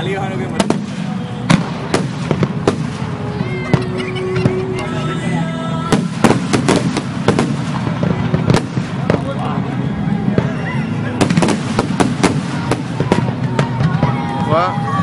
गाली खानोगे मतलब Wow.